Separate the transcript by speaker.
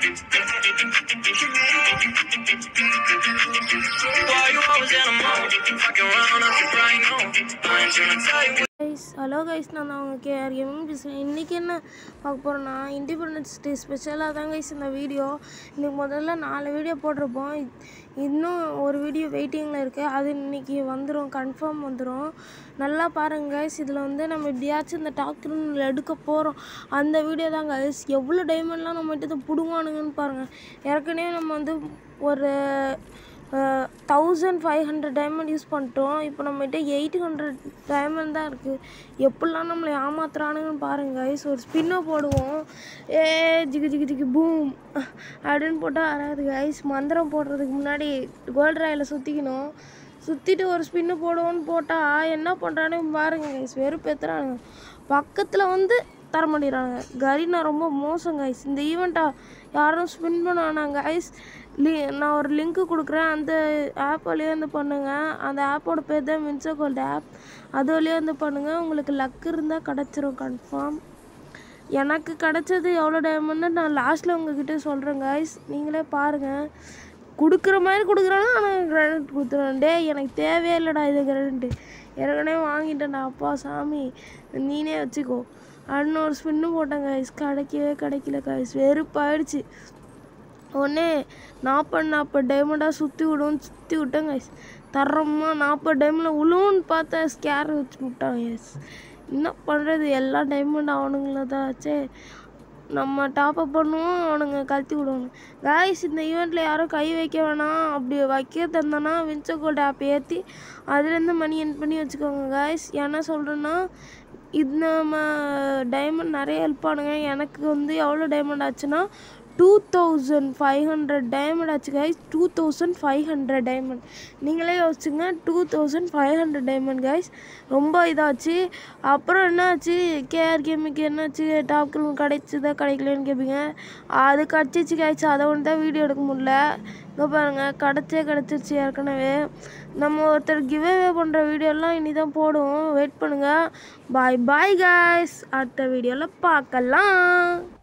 Speaker 1: Why you always in a mood? Fucking round up your brain, no. I ain't tryna tell you
Speaker 2: guys hello guys நான் தான் அவங்க KR gaming பேசுகிறேன் இன்றைக்கி என்ன பார்க்க போகிறேன்னா இண்டிபெண்டன்ஸ் டே ஸ்பெஷலாக தான் கைஸ் இந்த வீடியோ இன்றைக்கி முதல்ல நாலு வீடியோ போட்டிருப்போம். இன்னும் ஒரு வீடியோ வெயிட்டிங்கில் இருக்குது அது இன்றைக்கி வந்துடும் கன்ஃபார்ம் வந்துடும் நல்லா பாருங்க கைஸ் இதில் வந்து நம்ம எப்படியாச்சும் இந்த டாக்டர் எடுக்க போகிறோம் அந்த வீடியோ தான் கைஸ் எவ்வளோ டைமண்ட்லாம் நம்ம கிட்ட புடுவானுங்கன்னு பாருங்கள் ஏற்கனவே நம்ம வந்து ஒரு thousand five hundred diamond use பண்ணிட்டோம். இப்போ நம்மகிட்ட எயிட் ஹண்ட்ரட் டைமண்ட் தான் இருக்குது எப்படிலாம் நம்மளை ஏமாத்துறானுங்கன்னு பாருங்க. ஐஸ் ஒரு ஸ்பின்னை போடுவோம். ஏ ஜிகு ஜிகு ஜிகு பூம் அப்படின்னு போட்டால் வராது கைஸ் மந்திரம் போடுறதுக்கு முன்னாடி கோல்டு ராயில் சுற்றிக்கணும் சுற்றிட்டு ஒரு ஸ்பின்னு போடுவோன்னு போட்டால் என்ன பண்ணுறானு பாருங்க கைஸ் வெறுப்பேத்துறானுங்க. பக்கத்தில் வந்து தர மாட்டேறாங்க கரீனா ரொம்ப மோசம் கைஸ் இந்த ஈவெண்ட்டை யாரும் ஸ்பின் பண்ண வேணாம் கைஸ் லி நான் ஒரு லிங்க்கு கொடுக்குறேன். அந்த ஆப் வழியாக வந்து பண்ணுங்கள் அந்த ஆப்போட பேர் தான் மின்சோ கோல்டு ஆப் அது வழியாக வந்து பண்ணுங்கள் உங்களுக்கு லக் இருந்தால் கிடச்சிரும் கன்ஃபார்ம் எனக்கு கிடச்சது எவ்வளோ டைமண்ட்னு நான் லாஸ்ட்டில் உங்ககிட்ட சொல்கிறேன் கைஸ் நீங்களே பாருங்கள் கொடுக்குற மாதிரி கொடுக்குறாங்க ஆனால் கிரானைட் கொடுத்துருவேன் டே எனக்கு தேவையே இல்லைடா இது கிரானைட்டு ஏற்கனவே வாங்கிட்டேன்டா அப்பா சாமி நீனே வச்சுக்கோ. அண்ணன் ஒரு ஸ்பின்னு போட்டேன் கைஸ் கிடைக்கவே கிடைக்கல கைஸ் வெறுப்பாயிடுச்சு. உடனே நாற்பது நாற்பது டைமண்டாக சுற்றி விடுவோம் சுற்றி விட்டேன் கைஸ் தரமாக நாற்பது டைமில் உழுவுன்னு பார்த்தா ஸ்கேர் வச்சு விட்டான் எஸ் என்ன பண்ணுறது எல்லா டைமண்ட் அவனுங்கள தான் ஆச்சே நம்ம டாப்அப் பண்ணுவோம் அவனுங்க கழுத்தி விடுவானுங்க. காய்ஸ் இந்த ஈவெண்ட்டில் யாரும் கை வைக்க வேணாம். அப்படி வைக்க தந்தோன்னா வின்சோ கோல்ட் ஆப் ஏற்றி அதுலேருந்து மணி என் பண்ணி வச்சுக்கோங்க காய்ஸ் என்ன சொல்கிறேன்னா இது நம்ம டைமண்ட் நிறைய ஹெல்ப் பண்ணுங்க எனக்கு வந்து எவ்வளோ டைமண்ட் ஆச்சுன்னா two thousand five hundred diamond ஆச்சு guys two thousand five hundred diamond நீங்களே யோசிச்சுங்க two thousand five hundred diamond guys ரொம்ப இதாச்சு. அப்புறம் என்னாச்சு? கேஆர் கேமுக்கு என்னாச்சு? டாப் கிரௌண்ட் கிடைச்சதா கிடைக்கலன்னு கேட்பீங்க அது கிடச்சிச்சு கைஸ் அதை ஒன்று தான் வீடியோ எடுக்க முடியல. இங்கே பாருங்கள் கிடச்சே கிடச்சிருச்சு ஏற்கனவே. நம்ம ஒருத்தர் கிவ்வே பண்ணுற வீடியோலாம் இனி தான் போடுவோம். வெயிட் பண்ணுங்கள் பாய் பாய் guys. அடுத்த வீடியோவில் பார்க்கலாம்.